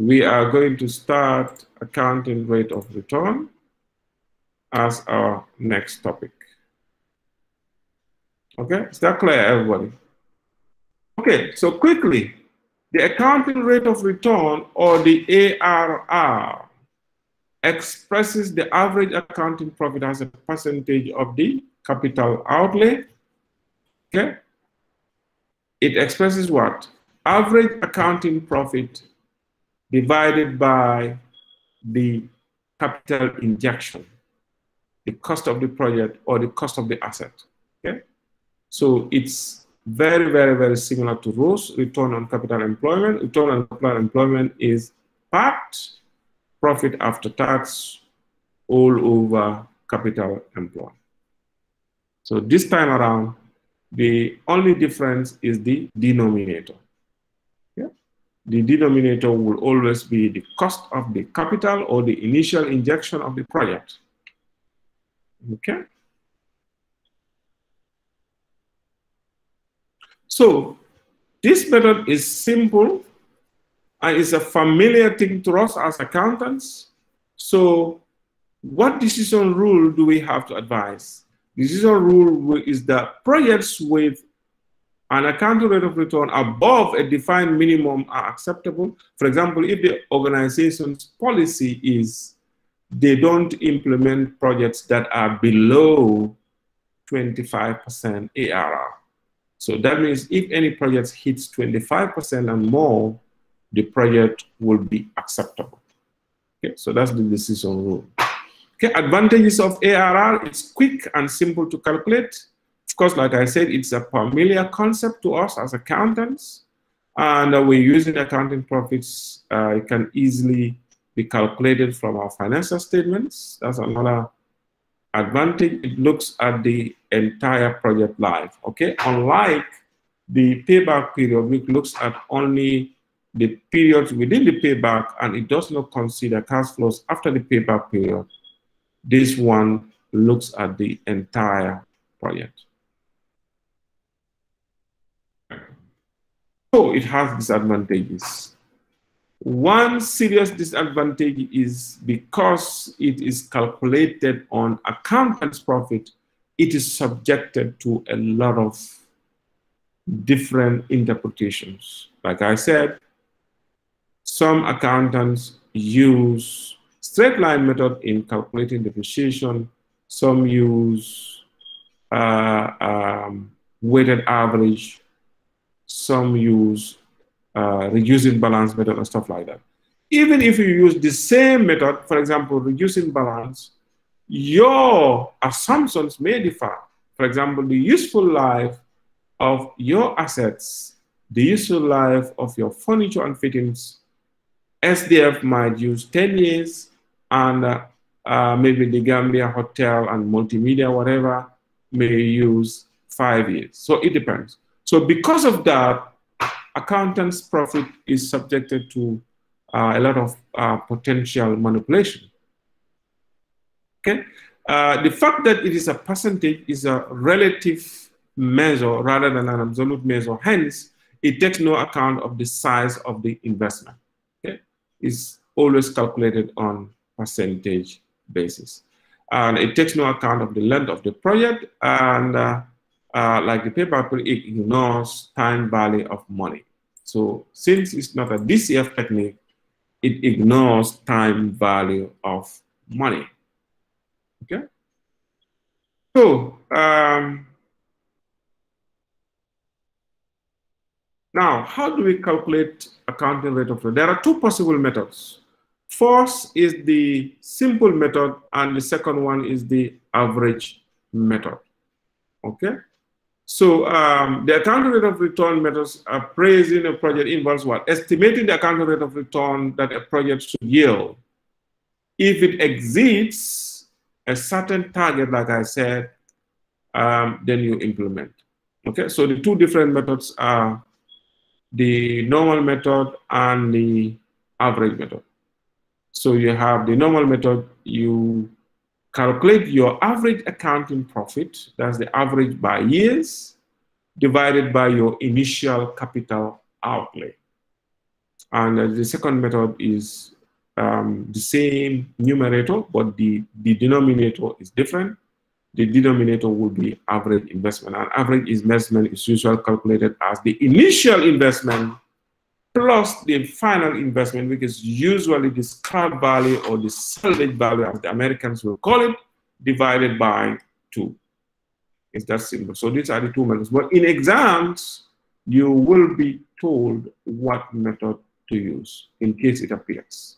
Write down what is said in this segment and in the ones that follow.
we are going to start accounting rate of return as our next topic. Okay, is that clear, everybody? Okay, so quickly, the accounting rate of return or the ARR expresses the average accounting profit as a percentage of the capital outlay. Okay, it expresses what? Average accounting profit divided by the capital injection, the cost of the project or the cost of the asset. Okay, so it's very, very, very similar to ROCE, return on capital employment. Return on capital employment is part profit after tax all over capital employed. So this time around, the only difference is the denominator. The denominator will always be the cost of the capital or the initial injection of the project. Okay? So this method is simple and it's a familiar thing to us as accountants. So what decision rule do we have to advise? Decision rule is that projects with an accounting rate of return above a defined minimum are acceptable. For example, if the organization's policy is they don't implement projects that are below 25% ARR. So that means if any project hits 25% and more, the project will be acceptable. Okay, so that's the decision rule. Okay, advantages of ARR is quick and simple to calculate. Of course, like I said, it's a familiar concept to us as accountants. And uh, we're using accounting profits. Uh, it can easily be calculated from our financial statements. That's another advantage. It looks at the entire project life, okay? Unlike the payback period, which looks at only the periods within the payback and it does not consider cash flows after the payback period. This one looks at the entire project. So it has disadvantages. One serious disadvantage is because it is calculated on accountant's profit, it is subjected to a lot of different interpretations. Like I said, some accountants use straight line method in calculating depreciation. Some use uh, um, weighted average. Some use uh, reducing balance method and stuff like that. Even if you use the same method, for example, reducing balance, your assumptions may differ. For example, the useful life of your assets, the useful life of your furniture and fittings SDF might use 10 years and uh, uh, maybe the Gambia Hotel and multimedia, whatever, may use five years. So it depends. So because of that, accountants' profit is subjected to uh, a lot of uh, potential manipulation. Okay, uh, the fact that it is a percentage is a relative measure rather than an absolute measure. Hence, it takes no account of the size of the investment is always calculated on percentage basis. And it takes no account of the length of the project and uh, like the payback, it ignores time value of money. So since it's not a DCF technique, it ignores time value of money. Okay? So, um, Now, how do we calculate accounting rate of return? There are two possible methods. First is the simple method, and the second one is the average method. Okay? So um, the accounting rate of return methods appraising a project involves what? Estimating the accounting rate of return that a project should yield. If it exceeds a certain target, like I said, um, then you implement. Okay, so the two different methods are the normal method and the average method. So you have the normal method, you calculate your average accounting profit, that's the average by years, divided by your initial capital outlay. And uh, the second method is um, the same numerator, but the, the denominator is different. The denominator will be average investment. And average investment is usually calculated as the initial investment plus the final investment, which is usually the scrap value or the salvage value, as the Americans will call it, divided by two. It's that simple. So these are the two methods. But in exams, you will be told what method to use in case it appears.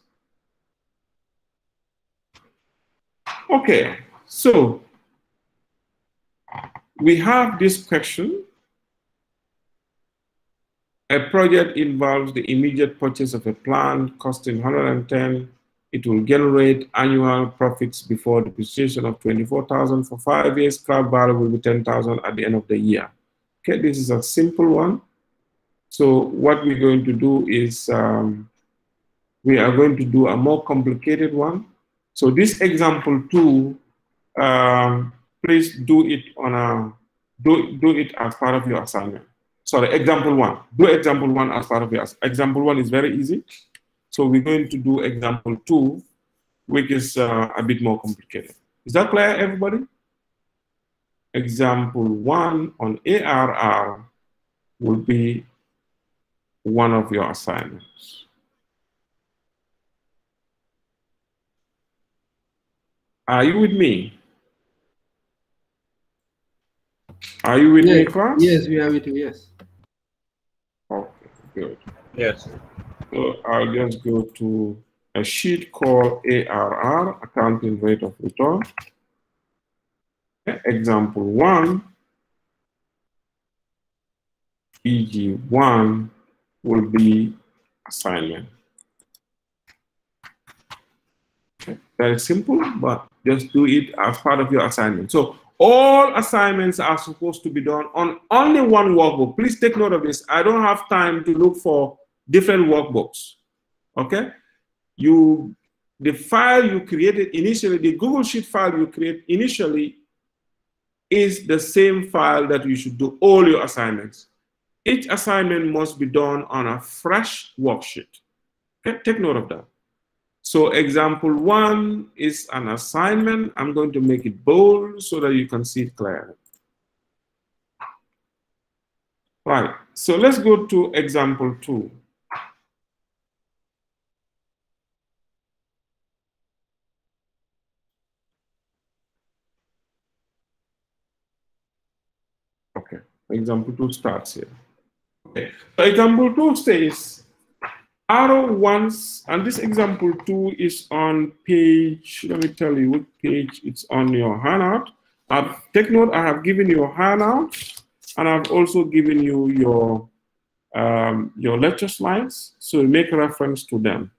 Okay, so we have this question. A project involves the immediate purchase of a plant costing 110. It will generate annual profits before depreciation of 24,000 for five years. Scrap value will be 10,000 at the end of the year. Okay, this is a simple one. So what we're going to do is um, we are going to do a more complicated one. So this example two, um, please do it on a do do it as part of your assignment. Sorry, example one. Do example one as part of your example one is very easy. So we're going to do example two, which is uh, a bit more complicated. Is that clear, everybody? Example one on ARR will be one of your assignments. Are you with me? Are you with yes. me, class? Yes, we are with you, yes. Okay, good. Yes. So I'll just go to a sheet called ARR, Accounting Rate of Return. Example one, EG1 will be assignment. Okay. Very simple, but just do it as part of your assignment. So all assignments are supposed to be done on only one workbook. Please take note of this. I don't have time to look for different workbooks. Okay? You the file you created initially, the Google Sheet file you create initially is the same file that you should do all your assignments. Each assignment must be done on a fresh worksheet. Okay, take note of that. So example one is an assignment. I'm going to make it bold so that you can see it clearly. Right, so let's go to example two. Okay, example two starts here. Okay, example two says, arrow once, and this example two is on page, let me tell you what page it's on your handout. I've, take note, I have given you a handout, and I've also given you your, um, your lecture slides, so make reference to them.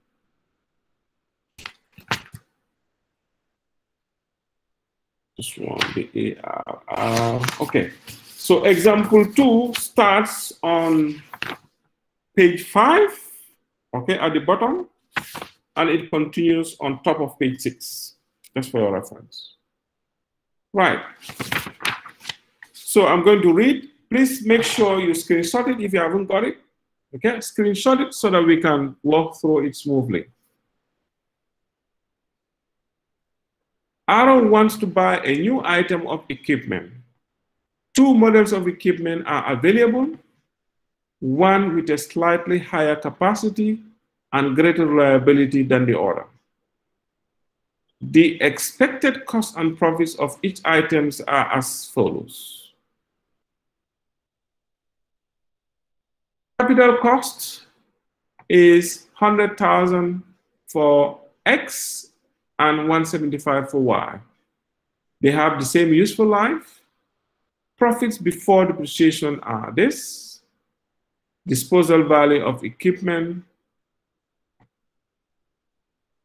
This one, the okay. So example two starts on page five, okay, at the bottom, and it continues on top of page six, just for your reference. Right. So I'm going to read. Please make sure you screenshot it if you haven't got it. Okay, screenshot it so that we can walk through it smoothly. Aaron wants to buy a new item of equipment. Two models of equipment are available, one with a slightly higher capacity and greater reliability than the other. The expected cost and profits of each items are as follows. Capital cost is 100,000 for X and 175 for Y. They have the same useful life. Profits before depreciation are this. Disposal value of equipment.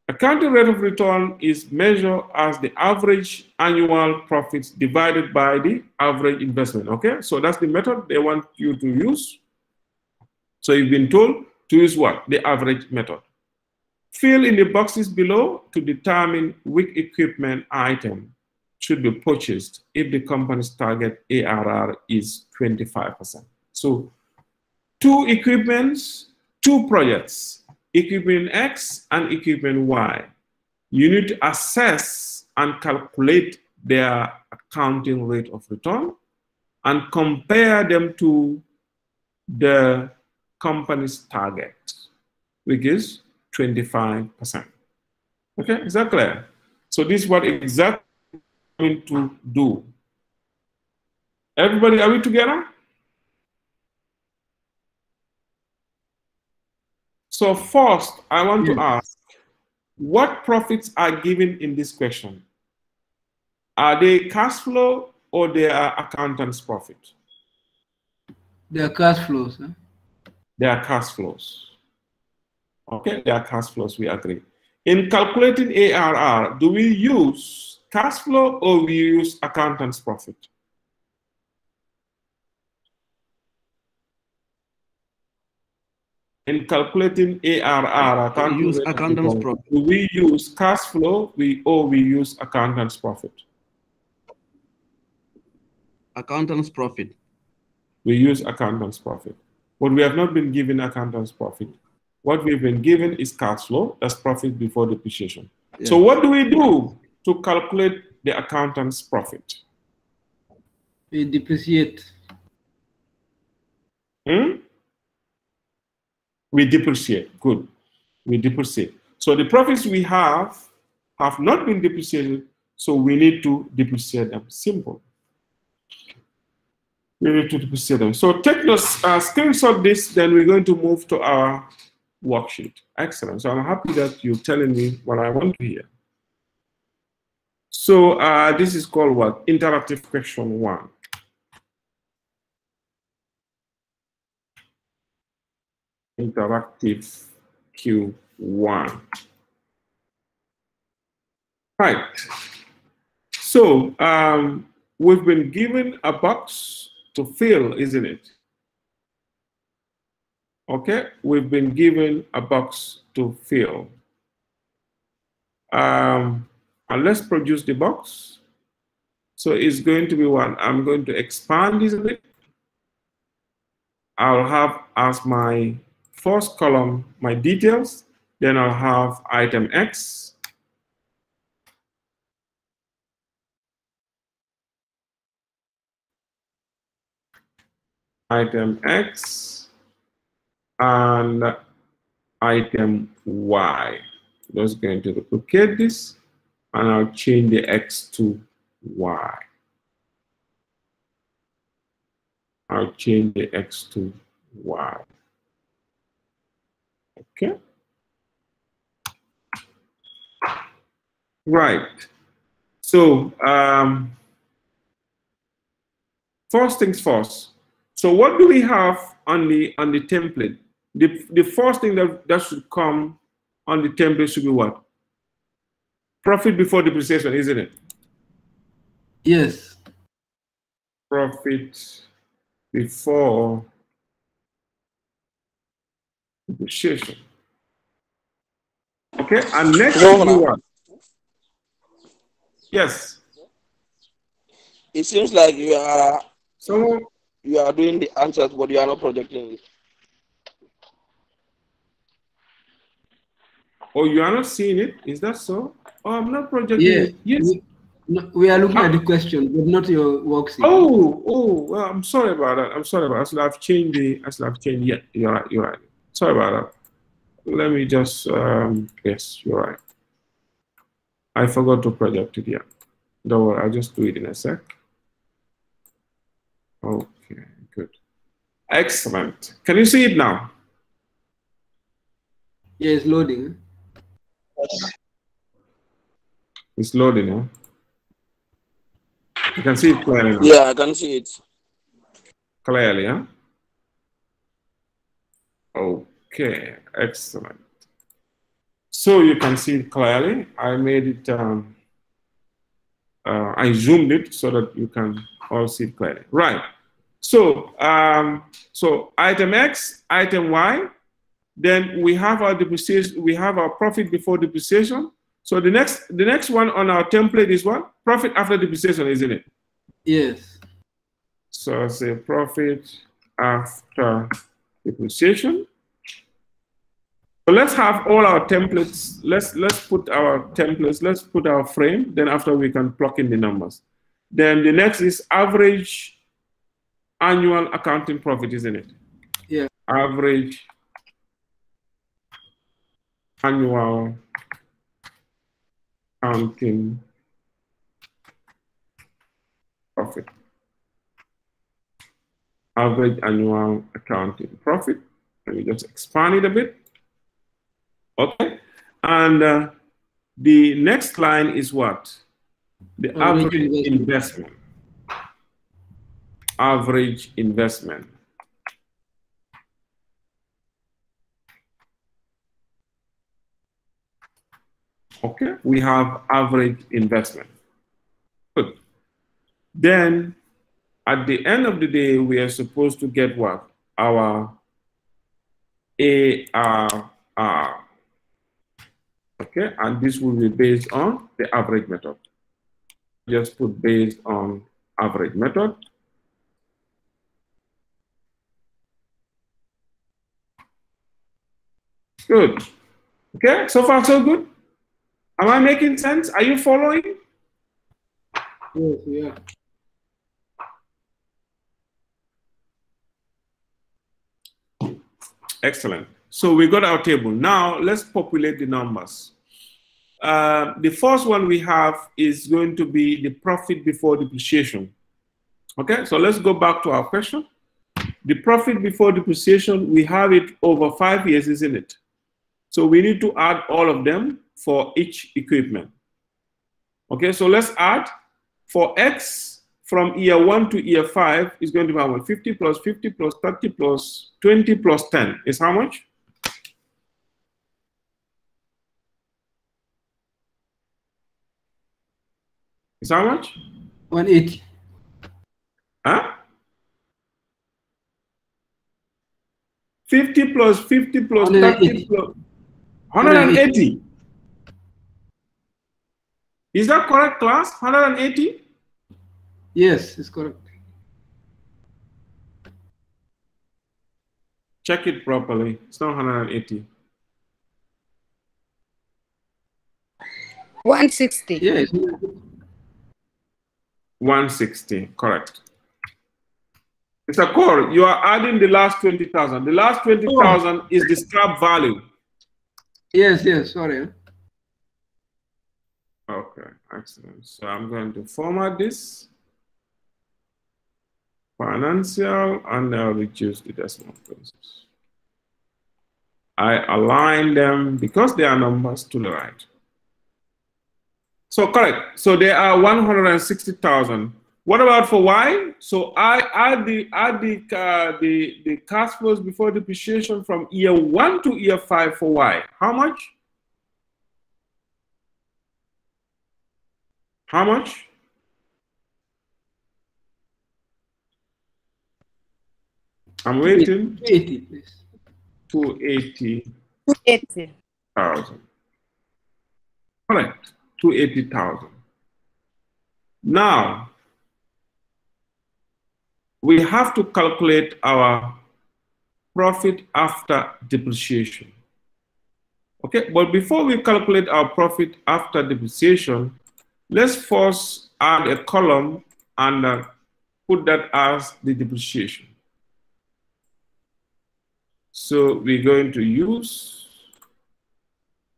Accounting rate of return is measured as the average annual profits divided by the average investment. Okay, so that's the method they want you to use. So you've been told to use what? The average method. Fill in the boxes below to determine which equipment item should be purchased if the company's target ARR is 25%. So two equipments, two projects. equipment X and equipment Y. You need to assess and calculate their accounting rate of return and compare them to the company's target, which is 25%. Okay, is that clear? So this is what exactly going to do. Everybody, are we together? So first, I want yes. to hmm. ask, what profits are given in this question? Are they cash flow or they are accountant's profit? They are cash flows. Huh? They are cash flows. Okay, they are cash flows, we agree. In calculating ARR, do we use cash flow or we use accountant's profit? In calculating ARR, accountant's use accountant's profit. Do we use cash flow we, or we use accountant's profit? accountant's profit. We use accountant's profit. But we have not been given accountant's profit. What we've been given is cash flow, that's profit before depreciation. Yeah. So what do we do to calculate the accountant's profit? We depreciate. Hmm? We depreciate. Good. We depreciate. So the profits we have have not been depreciated, so we need to depreciate them. Simple we need to proceed them. So take your uh, screenshot this, then we're going to move to our worksheet. Excellent. So I'm happy that you're telling me what I want to hear. So uh, this is called what? Interactive question one. Interactive Q1. Right. So um, we've been given a box to fill, isn't it? Okay, we've been given a box to fill. Um, and let's produce the box. So it's going to be one. I'm going to expand this a bit. I'll have as my first column my details. Then I'll have item X. item X and item Y. Just going to duplicate this and I'll change the X to Y. I'll change the X to Y. Okay. Right. So um, first things first, so what do we have on the on the template? The, the first thing that, that should come on the template should be what? Profit before depreciation, isn't it? Yes. Profit before depreciation. Okay, and next no, no. Yes. It seems like you are so you are doing the answers, but you are not projecting it. Oh, you are not seeing it? Is that so? Oh, I'm not projecting yeah. it. Yes. We, we are looking at the question, but not your worksheet. Oh, oh, well, I'm sorry about that. I'm sorry about that. I have changed the, I have changed, yeah, you're right, you're right. Sorry about that. Let me just, um, yes, you're right. I forgot to project it, yeah. Don't worry, I'll just do it in a sec. Okay, good. Excellent. Can you see it now? Yeah, it's loading. It's loading, huh? You can see it clearly. Yeah, I can see it. Clearly, huh? Okay, excellent. So you can see it clearly. I made it, um, uh, I zoomed it so that you can all see it clearly. Right. So, um, so item X, item Y, then we have our depreciation, we have our profit before depreciation. So the next, the next one on our template is what? Profit after depreciation, isn't it? Yes. So I say profit after depreciation. So let's have all our templates. Let's let's put our templates. Let's put our frame. Then after we can plug in the numbers. Then the next is average annual accounting profit, isn't it? Yeah. Average annual accounting profit. Average annual accounting profit. Let me just expand it a bit. Okay. And uh, the next line is what? The Average average investment. investment. Average investment. Okay, we have average investment. Good. Then at the end of the day, we are supposed to get what? Our ARR. Okay, and this will be based on the average method. Just put based on average method. Good. Okay, so far so good. Am I making sense? Are you following? Yes, yeah. Excellent. So we got our table. Now let's populate the numbers. Uh, the first one we have is going to be the profit before depreciation. Okay, so let's go back to our question. The profit before depreciation, we have it over five years, isn't it? So we need to add all of them for each equipment. Okay, so let's add for X from year one to year five is going to be how much? 50 plus 50 plus 30 plus 20 plus 10 is how much? Is how much? 180. Huh? 50 plus 50 plus 30 180. plus 180. Is that correct, class? 180? Yes, it's correct. Check it properly. It's not 180. 160. Yes. 160, correct. Mr. Core, you are adding the last 20,000. The last 20,000 is the scrap value. Yes, yes, sorry. Okay, excellent. So I'm going to format this. Financial, and I'll reduce the decimal places. I align them because they are numbers to the right. So correct. So there are 160,000. What about for Y? So I add the add the uh, the the cash flows before depreciation from year one to year five for Y. How much? How much? I'm waiting. 80, please. 280,000. 280. Correct. 280,000. Now, we have to calculate our profit after depreciation. Okay, but before we calculate our profit after depreciation, let's first add a column and uh, put that as the depreciation. So we're going to use,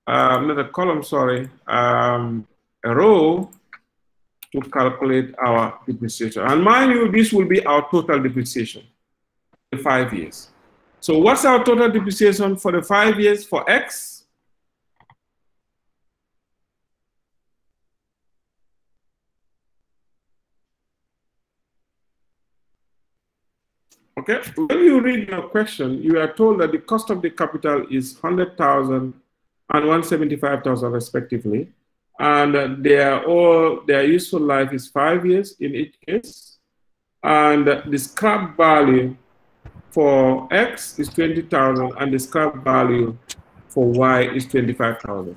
um, not a column, sorry, um, a row to calculate our depreciation. And mind you, this will be our total depreciation in five years. So what's our total depreciation for the five years for X? Okay, when you read your question, you are told that the cost of the capital is 100,000 and 175,000 respectively. And uh, they are all, their useful life is five years in each case. And the scrap value for X is 20,000 and the scrap value for Y is 25,000.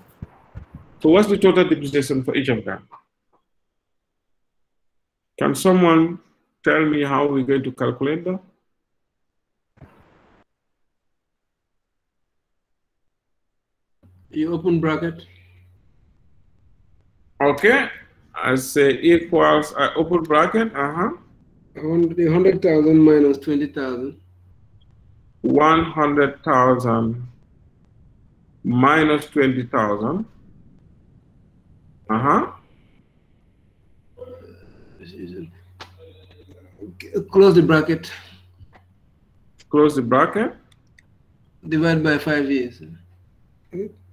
So what's the total depreciation for each of them? Can someone tell me how we're going to calculate that? You open bracket. Okay. I say equals, I open bracket, uh-huh. The 100,000 minus 20,000. 100,000 minus 20,000. Uh-huh. Close the bracket. Close the bracket. Divide by five years.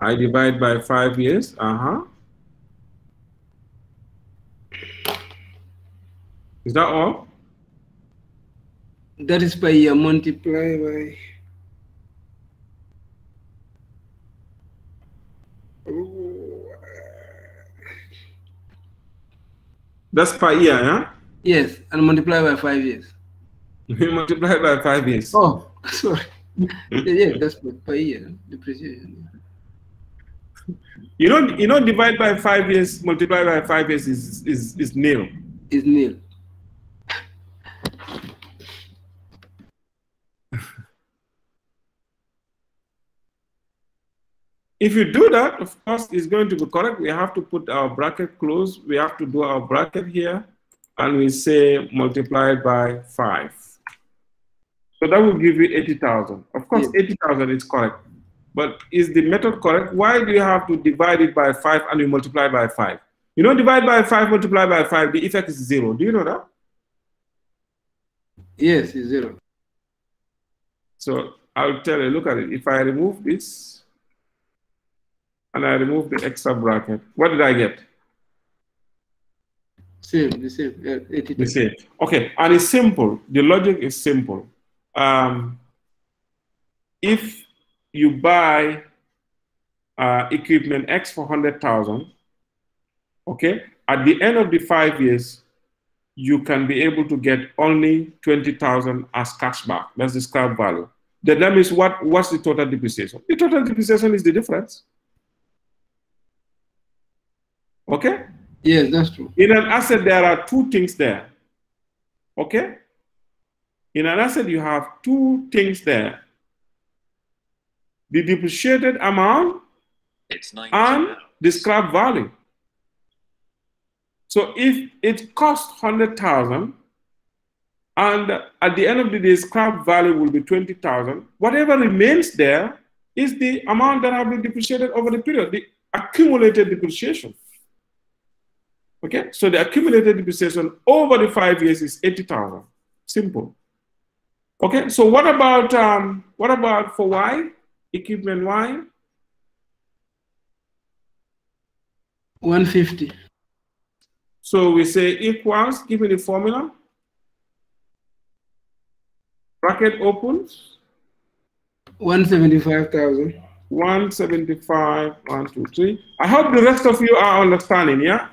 I divide by five years. Uh-huh. Is that all? That is per year multiply by. That's per year, yeah? Yes, and multiply by five years. We multiply by five years. Oh, sorry. yeah, that's per, per year depreciation. You know, you know, divide by five years, multiply by five years is is is nil. Is nil. If you do that, of course, it's going to be correct. We have to put our bracket close. We have to do our bracket here, and we say multiplied by five. So that will give you 80,000. Of course, 80,000 is correct. But is the method correct? Why do you have to divide it by five and you multiply by five? You know, divide by five, multiply by five, the effect is zero. Do you know that? Yes, it's zero. So I'll tell you, look at it. If I remove this and I remove the extra bracket, what did I get? Same, the same. Yeah, 82. The same. Okay, and it's simple. The logic is simple. Um, if you buy uh, equipment X for 100,000, okay, at the end of the five years, you can be able to get only 20,000 as cash back. That's the scrap value. Then that means what, what's the total depreciation? The total depreciation is the difference. Okay? Yes, that's true. In an asset, there are two things there. Okay? In an asset, you have two things there. The depreciated amount and the scrap value. So if it costs 100,000 and at the end of the day, scrap value will be 20,000, whatever remains there is the amount that have been depreciated over the period, the accumulated depreciation. Okay, so the accumulated depreciation over the five years is 80,000. Simple. Okay, so what about um, what about for Y? Equipment Y? 150. So we say equals, give me the formula. Bracket opens. 175,000. 175, 1, 2, 3. I hope the rest of you are understanding, yeah?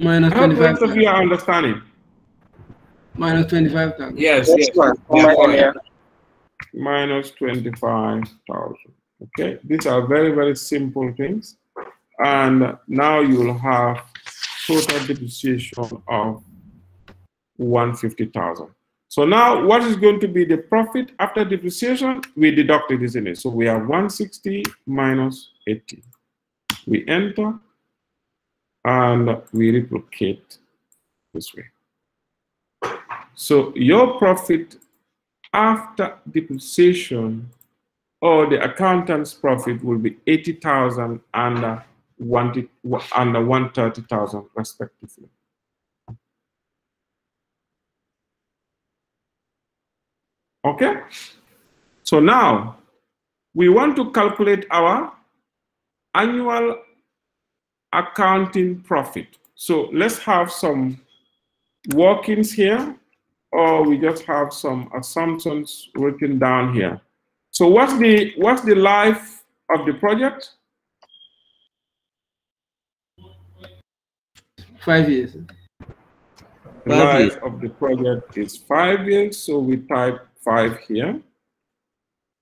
Minus I hope the rest of you are understanding. Minus 25,000. Yes, Yes, yes. sir. Minus 25,000. Okay, these are very, very simple things. And now you will have total depreciation of 150,000. So now what is going to be the profit after depreciation? We deducted, isn't it? So we have 160 minus 80. We enter and we replicate this way. So your profit after depreciation or the accountant's profit will be 80,000 and uh, one, under 130,000 respectively. Okay? So now we want to calculate our annual accounting profit. So let's have some workings here or we just have some assumptions written down here. So what's the what's the life of the project? Five years. The Five life years. of the project is five years, so we type five here.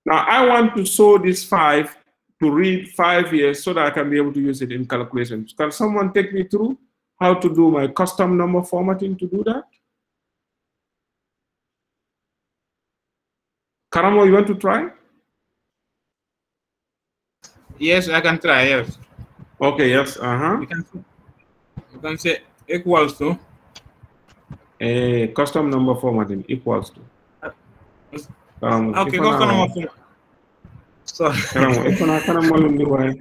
Now I want to show this five to read five years so that I can be able to use it in calculations. Can someone take me through how to do my custom number formatting to do that? Karamo, you want to try? Yes, I can try. Yes, Okay, yes, uh-huh. you can. You can say equals to. A custom number formatting equals to. Um, Okay, if go I- to number four. Sorry, Karamo, if I- kanamo lundi waay.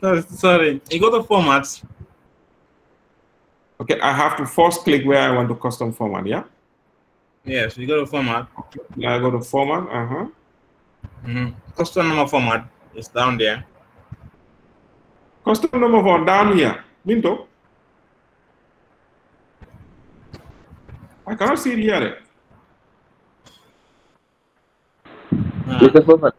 No, sorry. You go to formats. Okay, I have to first click where I want to custom format, yeah? Yes, you go to format. I go to format, uh-huh. hmm Custom number format is down there. Custom number for down here. Minto. I cannot see it here. eh? Ah, Mr. Fofana,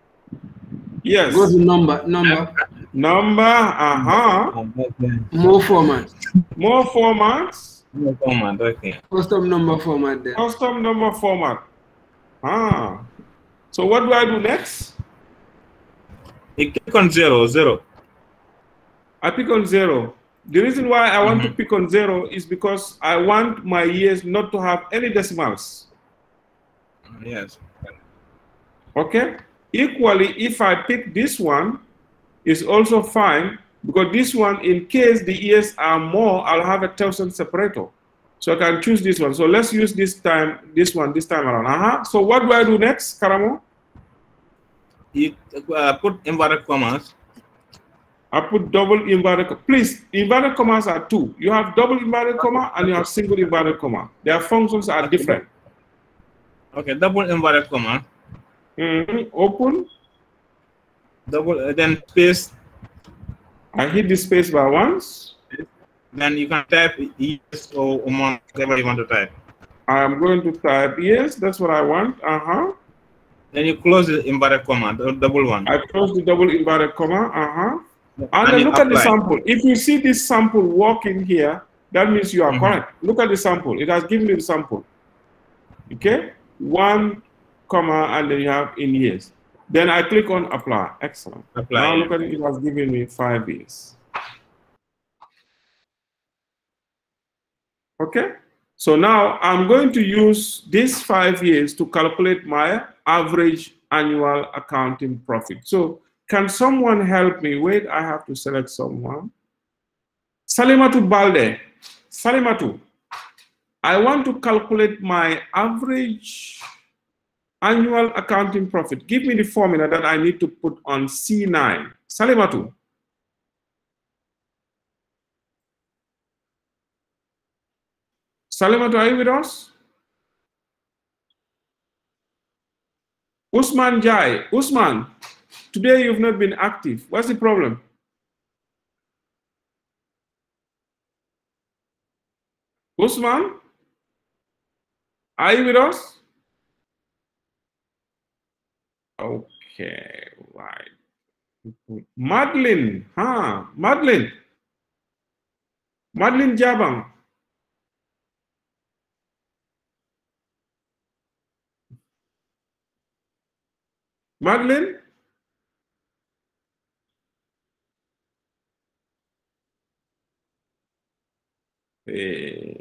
Yes. Go to number, number, Number, uh-huh. more format, More formats. Number format. Okay. custom number format there. Custom number format. Ah. So what do I do next? You click on zero, zero. I pick on zero. The reason why I want to pick on zero is because I want my years not to have any decimals. Yes. Okay? Equally, if I pick this one, it's also fine because this one, in case the ears are more, I'll have a thousand separator. So I can choose this one. So let's use this time, this one, this time around. Uh-huh. So what do I do next, Karamo? You uh, put inverted commas. I put double inverted, please, inverted commas are two. You have double inverted comma and you have single inverted comma. Their functions are different. Okay, double inverted comma. Mhm. Open, Double uh, then space. I hit the space bar once. Then you can type yes or amount, whatever you want to type. I'm going to type yes, that's what I want. Uh-huh. Then you close the inverted comma, the double one. I close the double inverted comma. Uh-huh. And, And then look at the sample. If you see this sample working here, that means you are Mhm. correct. Look at the sample. It has given you the sample. Okay? One comma, and then you have in years. Then I click on apply. Excellent. Apply. Now look at it. It has given me five years. Okay? So now I'm going to use these five years to calculate my average annual accounting profit. So can someone help me? Wait, I have to select someone. Salimatu Balde. Salimatu, I want to calculate my average annual accounting profit. Give me the formula that I need to put on C9. Salimatu. Salimatu, are you with us? Usman Jai. Usman, today you've not been active. What's the problem? Usman, are you with us? Okay, right. Madeline, huh? Madeline. Madeline Jabang. Madeline? Eh,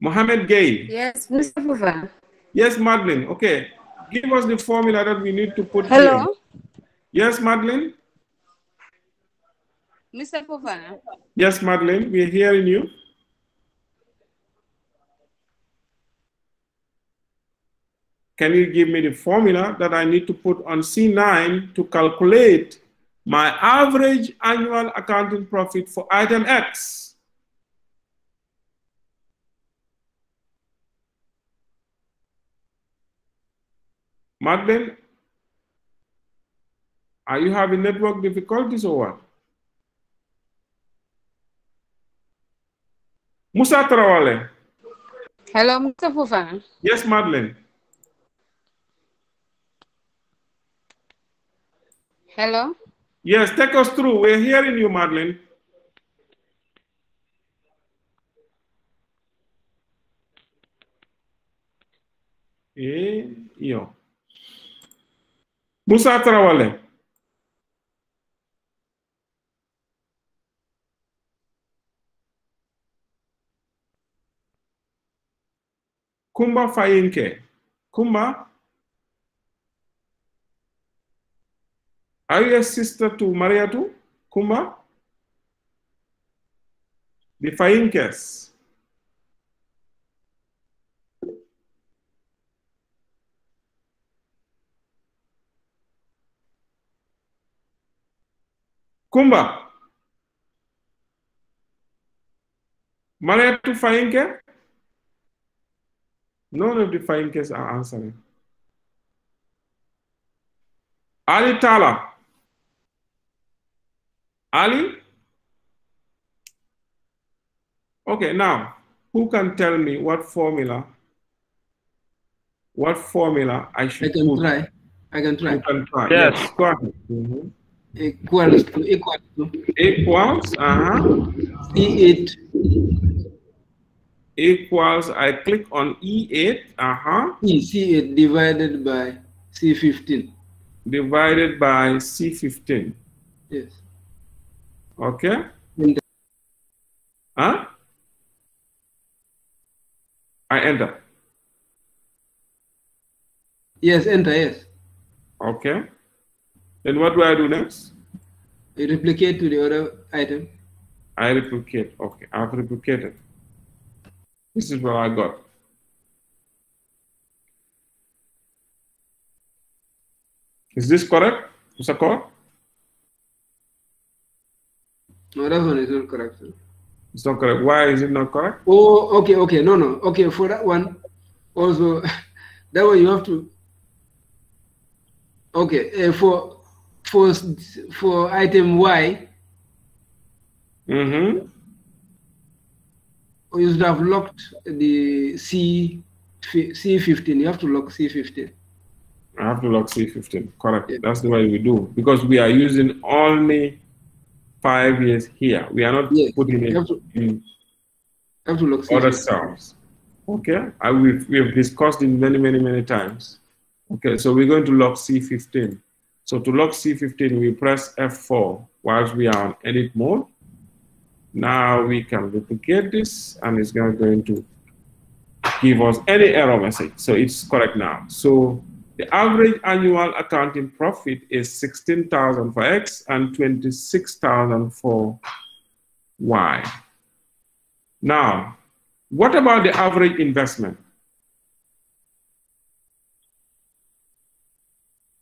Mohammed Gaye. Yes, Mr. Yes, Madeline. Okay. Give us the formula that we need to put here. Hello, Yes, Madeline. Mr. Fufa. Yes, Madeline. We're hearing you. Can you give me the formula that I need to put on C9 to calculate my average annual accounting profit for item X? Madeline, are you having network difficulties or what? Musa Tarawale. Hello, Mr. Fufa. Yes, Madeline. Hello. Yes, take us through. We're hearing you, Madeline. Eh, yo. Musa Tarawale. Kumba Fayinke. Kumba. Are you a sister to Mariatu Kumba? The Fainkes. Kumba. Mariatu Fainke? None of the Fainkes are answering. Ali Tala. Ali? Okay, now, who can tell me what formula, what formula I I should can put? try. I can try. You can try. Yes. Go ahead. Mhm. Equals to equal to Equals, uh-huh. C8 Equals, I click on E8, uh-huh, E C8 divided by C15. divided by C15. Yes. Okay? And Huh? I enter. yes, enter, yes. Okay. Then what do I do next? You replicate to the other item. I replicate. Okay, I've replicated. This is what I got. Is this correct, Mr. Kaur? No, that one is not correct. sir. It's not correct. Why is it not correct? Oh, okay, okay. No, no. Okay, for that one, also, that one you have to. Okay, uh, for for for item Y, Mm-hmm. you should have locked the C C fifteen. You have to lock C fifteen. I have to lock C15. Correct. Yeah. That's the way we do because we are using only five years here. We are not Yes. putting it have to in you have to lock C. other cells. Okay. I, we've, we've discussed it many, many, many times. Okay. So we're going to lock C15. So to lock C15, we press F4 whilst we are on edit mode. Now we can duplicate this and it's going to give us any error message. So it's correct now. So the average annual accounting profit is 16,000 for X and 26,000 for Y. Now, what about the average investment?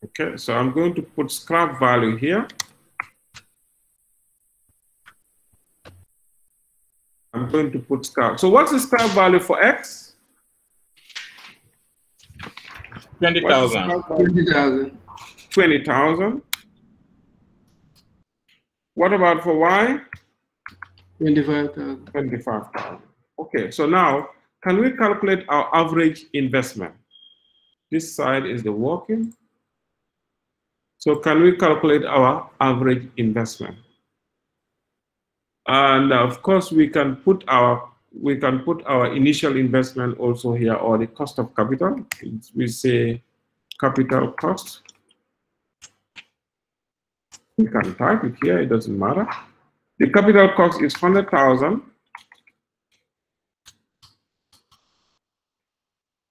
Okay, so I'm going to put scrap value here. I'm going to put scrap. So what's the scrap value for X? Twenty What's the thousand. scrap value? Twenty thousand. 20,000. What about for Y? Twenty-five thousand. 25,000. Okay, so now can we calculate our average investment? This side is the working. So can we calculate our average investment? And of course, we can put our we can put our initial investment also here or the cost of capital. We say capital cost. We can type it here, it doesn't matter. The capital cost is 100,000.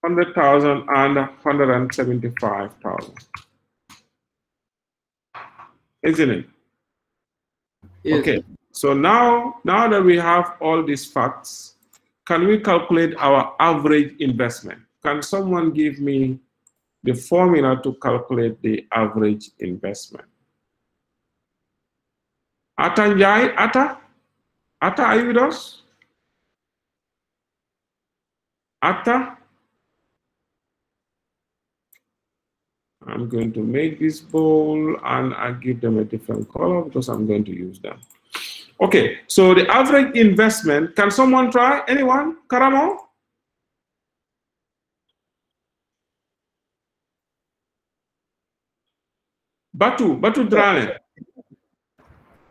100,000 and 175,000. Isn't it? Yes. Okay. So now, now that we have all these facts, can we calculate our average investment? Can someone give me the formula to calculate the average investment? Ata Njai, Ata? Ata, are you with us? Ata? I'm going to make this bowl and I give them a different color because I'm going to use them. Okay, so the average investment, can someone try? Anyone? Karamo? Batu, Batu Drane.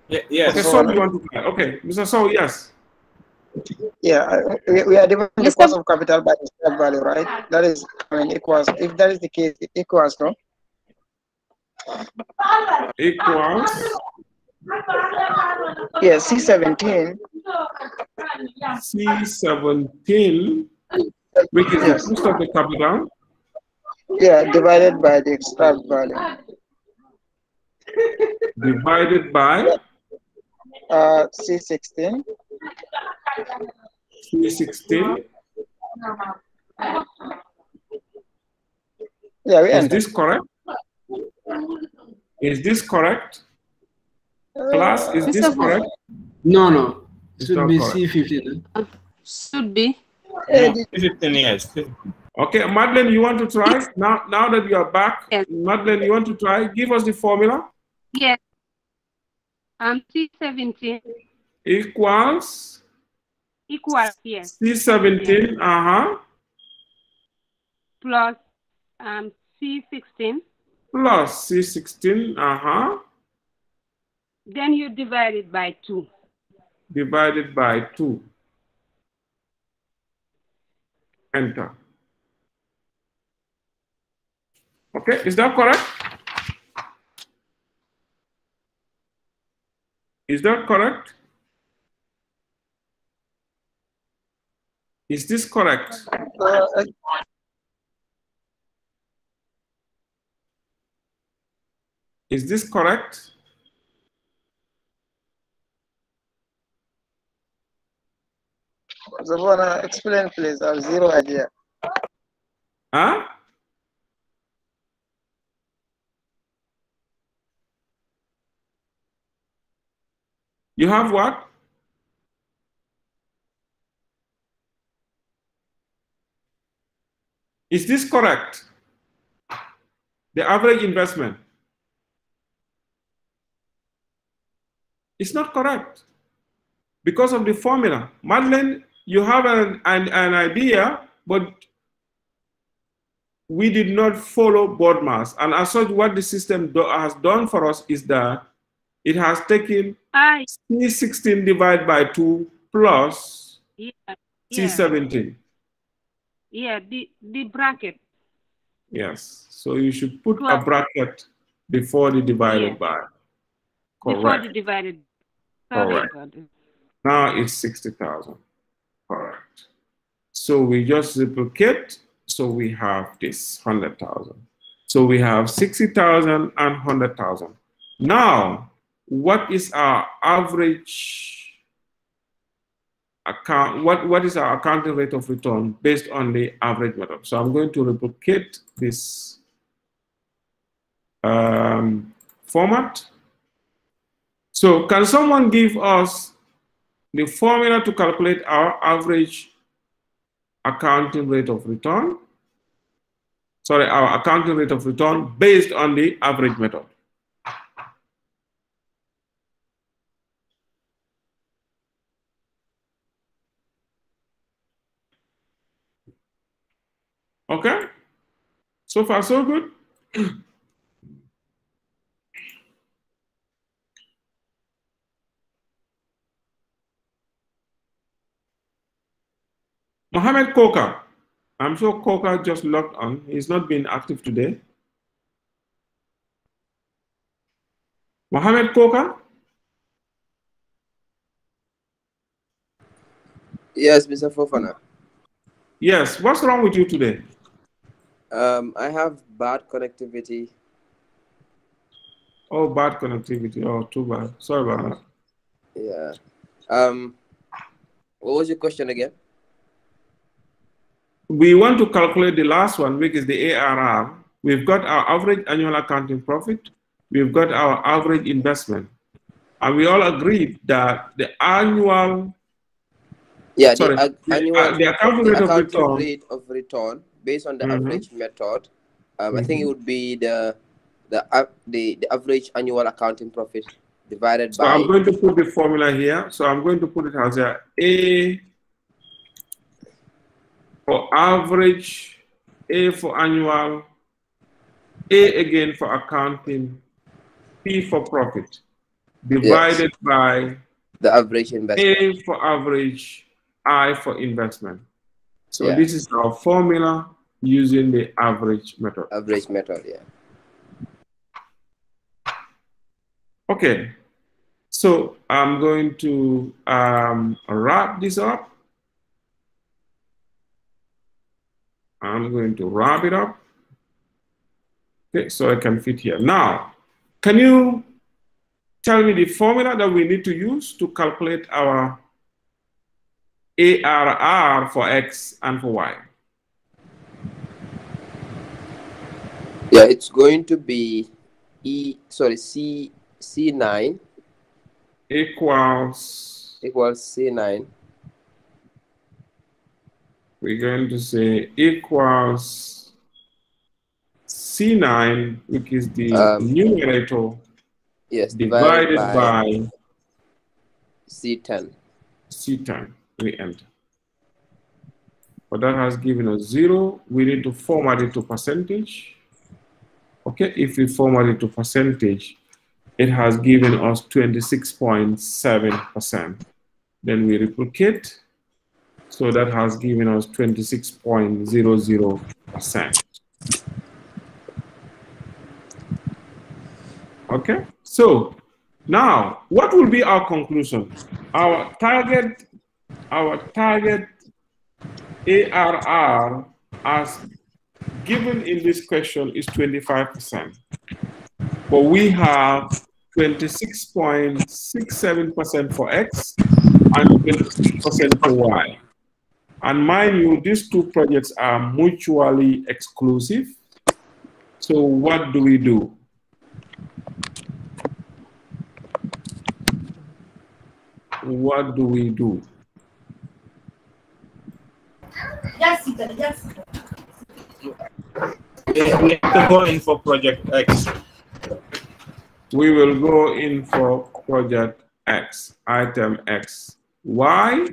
Yeah, yes. Okay, so you want to try. Okay, Mr. So, yes. Yeah, we, we are dividing the cost of capital by the scrap value, right? That is, I mean, equals, if that is the case, it equals, no? Equals, Yeah, C seventeen, C17, which is the Yes. cost of the capital. yeah, divided by the scrap value. divided by Uh, C16. C16. Yeah, we Is this correct? Is this correct? Class, is this Mr. Correct? No, no. It's Should be correct. C15. Should be. Hey, No, 15 years. Okay, Madeleine, you want to try? Now, now that you are back, Yes. Madeleine, you want to try? Give us the formula. Yes. Um, C17 Equals equals, yes, C17, uh-huh, plus um, C16. Plus C16, uh-huh, Then you divide it by 2. divided by 2. Enter. Okay, is that correct? Is that correct? Is this correct? uh, Is this correct? Zavona, explain please. I have zero idea. Huh? You have what? Is this correct? The average investment. It's not correct because of the formula. Madeleine, you have an, an, an idea, but we did not follow BODMAS. And as such, what the system do, has done for us is that it has taken I, C16 divided by 2 plus yeah, yeah, C17. yeah, the, the bracket. Yes. So you should put a bracket before the divided Yeah. by. Before the divided. Correct. Sorry, Now it's 60,000. Correct. So we just replicate. So we have this 100,000. So we have 60,000 and 100,000. Now, what is our average account? What, what is our accounting rate of return based on the average method? So I'm going to replicate this um, format. So can someone give us the formula to calculate our average accounting rate of return? Sorry, our accounting rate of return based on the average method. Okay? So far, so good? Mohammed Koka. I'm sure Koka just logged on. He's not been active today. Mohammed Koka? Yes, Mr. Fofana. Yes. What's wrong with you today? Um, I have bad connectivity. Oh, bad connectivity. Oh, too bad. Sorry about that. Yeah. Um, what was your question again? We want to calculate the last one, which is the ARR. We've got our average annual accounting profit. We've got our average investment. And we all agreed that the annual, Yeah, sorry, the, the, annual uh, the accounting rate of return. rate of return based on the Mhm. average method. Um, I think it Mhm. would be the the av- the, the average annual accounting profit divided So by I'm going to put the formula here. So I'm going to put it as a A for average, A for annual, A again for accounting, P for profit, divided by the average investment. A for average, I for investment. So Yeah. this is our formula using the average method. Average method, yeah. Okay, so I'm going to um, wrap this up. I'm going to wrap it up. Okay, so I can fit here. Now, can you tell me the formula that we need to use to calculate our ARR for X and for Y? Yeah, it's going to be E, sorry, C, C9 Equals, equals C9 we're going to say equals C9, which is the Um, numerator, Yes, divided divided by, by C10. C10. We enter. But that has given us zero. We need to format it to percentage. Okay, if we format it to percentage, it has given us 26.7%. Then we replicate. So that has given us 26.00%. Okay, so now what will be our conclusion? Our target, our target ARR as given in this question is 25%. But we have 26.67% for X and 26% for Y. And mind you, these two projects are mutually exclusive. So what do we do? What do we do? Yeah, we have to go in for project X. We will go in for project X, item X. Why?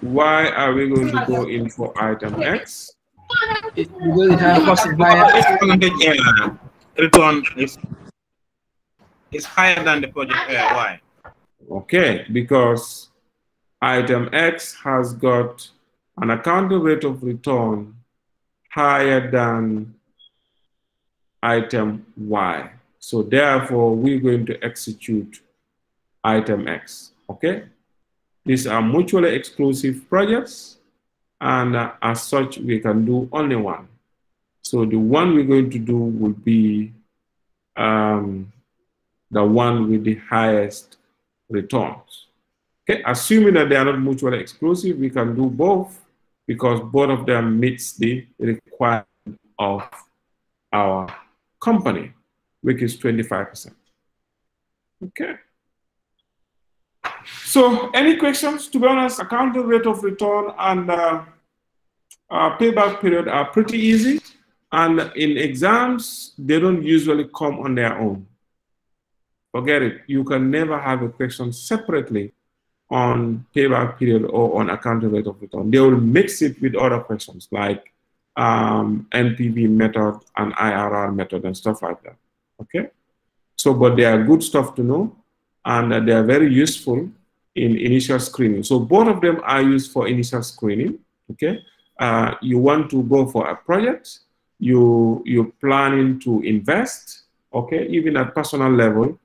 Why are we going to go in for item X? It, because it has cost via Percentage error return is is higher than the project uh, Y. Okay, because item X has got an accounting rate of return higher than item Y. So therefore, we're going to execute item X, okay? These are mutually exclusive projects, and uh, as such, we can do only one. So the one we're going to do will be um, the one with the highest returns. Okay, assuming that they are not mutually exclusive, we can do both because both of them meets the requirement of our company, which is 25%. Okay. So any questions? To be honest, accounting rate of return and uh, uh, payback period are pretty easy. And in exams, they don't usually come on their own. Forget it. You can never have a question separately on payback period or on accounting rate of return. They will mix it with other questions like um, NPV method and IRR method and stuff like that. Okay. So, but they are good stuff to know and they are very useful in initial screening. So both of them are used for initial screening. Okay. Uh, you want to go for a project, you, you're planning to invest, okay, even at personal level,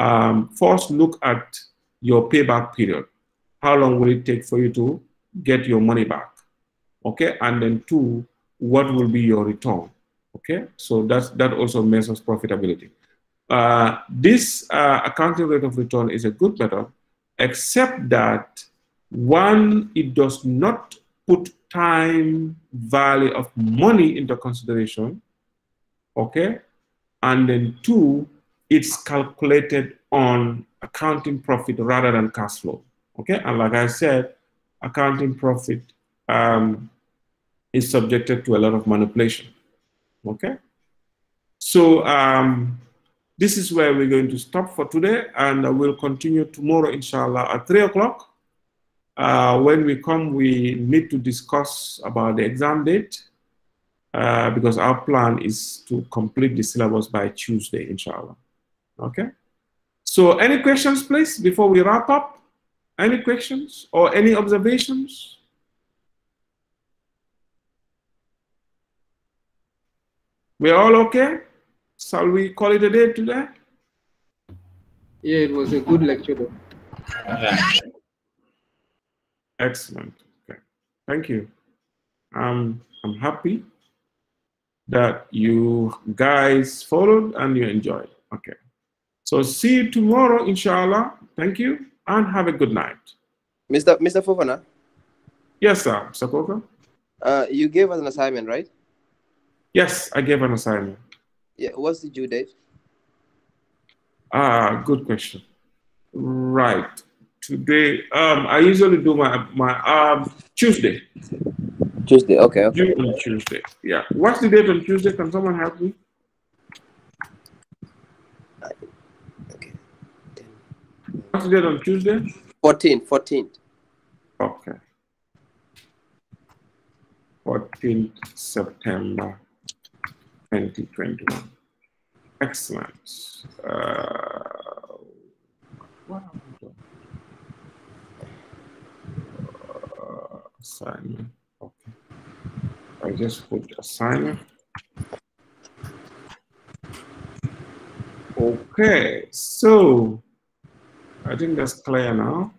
um, first look at your payback period. How long will it take for you to get your money back? Okay, and then two, what will be your return? Okay, so that's, that also measures profitability. Uh, this uh, accounting rate of return is a good method, except that one, it does not put time value of money into consideration, okay? And then two, it's calculated on accounting profit rather than cash flow, okay? And like I said, accounting profit um, is subjected to a lot of manipulation, okay? So um, this is where we're going to stop for today, and we'll continue tomorrow, inshallah, at 3 o'clock. Uh, when we come, we need to discuss about the exam date uh, because our plan is to complete the syllabus by Tuesday, inshallah. Okay? So any questions, please, before we wrap up? Any questions or any observations? We're all okay? Shall we call it a day today? Yeah, it was a good lecture though. Excellent. Okay. Thank you. Um, I'm happy that you guys followed and you enjoyed. Okay. So see you tomorrow, inshallah. Thank you and have a good night. Mr. Mr. Fofana, Yes, sir. Sakoka? uh, you gave us an assignment, right? Yes, I gave an assignment. Yeah. What's the due date? Ah, good question. Right. Today, um, I usually do my my um Tuesday. Tuesday. Okay. Okay. Due on Tuesday. Yeah. What's the date on Tuesday? Can someone help me? Okay. What's the date on Tuesday? 14. 14. Okay. 14th September 2021. Excellent. Uh, uh, assignment. Okay. I just put assignment. Okay, so I think that's clear now.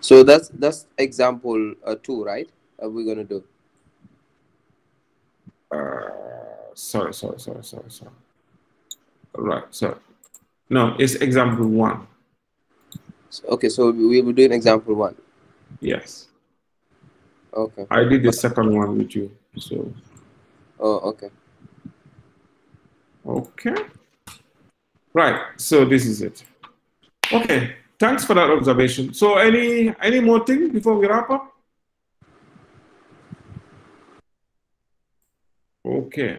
So that's that's example uh, two, right? Are we gonna do? Uh, sorry, sorry, sorry, sorry, sorry. Right, sorry. No, it's example one. So- okay. So we will do an example one. Yes. Okay. I did the second one with you. So, Oh, okay. okay. Right, so this is it. Okay, thanks for that observation. So, any any more thing before we wrap up? Okay.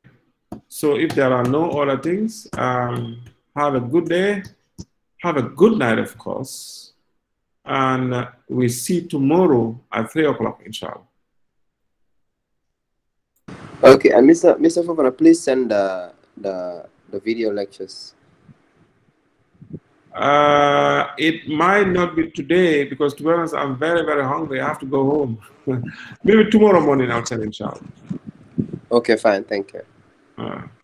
So, if there are no other things, um, have a good day. Have a good night, of course. And uh, we see tomorrow at 3 o'clock, inshallah. Okay. And Mr. Mr. Fofana, please send the the the video lectures. Uh, it might not be today because, to be honest, I'm very, very hungry. I have to go home. Maybe tomorrow morning I'll send inshallah. Okay. Fine. Thank you. Uh,